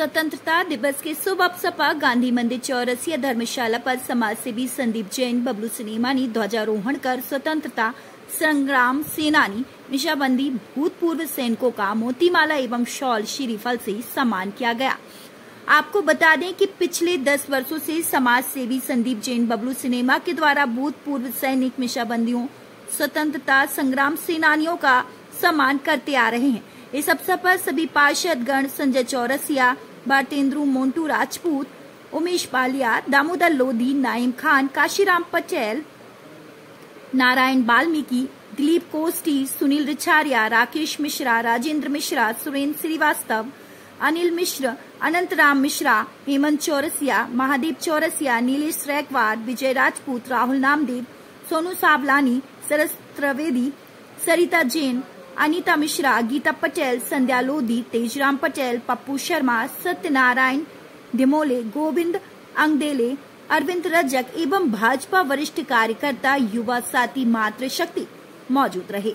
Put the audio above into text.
स्वतंत्रता दिवस के शुभ अवसर पर गांधी मंदिर चौरसिया धर्मशाला पर समाज सेवी संदीप जैन, बबलू सिनेमा ने ध्वजारोहण कर स्वतंत्रता संग्राम सेनानी, निशाबंदी भूतपूर्व सैनिकों का मोतीमाला एवं शॉल श्रीफल से सम्मान किया गया। आपको बता दें कि पिछले दस वर्षों से समाज सेवी संदीप जैन, बबलू सिनेमा के द्वारा भूतपूर्व सैनिक निशाबंदियों, स्वतंत्रता संग्राम सेनानियों का सम्मान करते आ रहे हैं। इस अवसर पर सभी पार्षद गण संजय चौरसिया भारतेंद्रु मोन्टू राजपूत, उमेश बालिया दामोदर लोधी, नाइम खान, काशीराम पटेल, नारायण बाल्मीकि, दिलीप कोस्टी सुनील रिछारिया, राकेश मिश्रा, राजेंद्र मिश्रा, सुरेंद्र श्रीवास्तव, अनिल मिश्र अनंत राम मिश्रा, हेमंत चौरसिया, महादेव चौरसिया, नीलेश रैकवार, विजय राजपूत, राहुल नामदेव, सोनू सावलानी, सरस त्रिवेदी, सरिता जैन अनीता मिश्रा, गीता पटेल, संध्या लोधी, तेजराम पटेल, पप्पू शर्मा, सत्यनारायण डिमोले गोविंद अंगदेले, अरविंद रजक एवं भाजपा वरिष्ठ कार्यकर्ता, युवा साथी मातृ शक्ति मौजूद रहे।